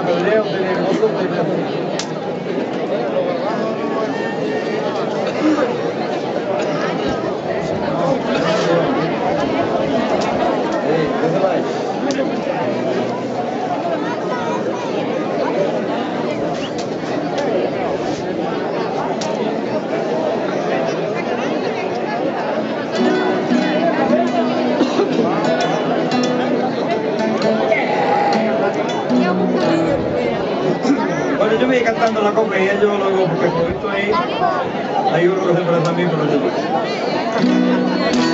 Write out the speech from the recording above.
la pelea, tenemos yo me voy cantando la copa y yo luego, porque por esto ahí, hay uno que se parece a mí, pero yo no.